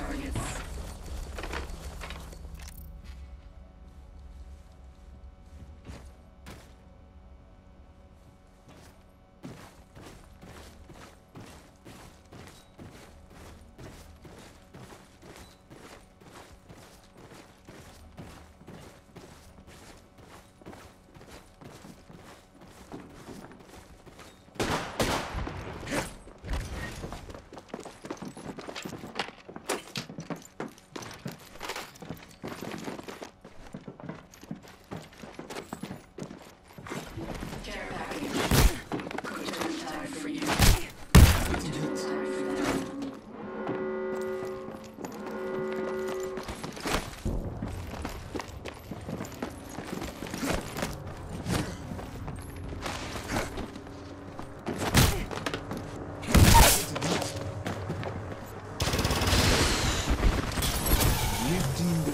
targets. 15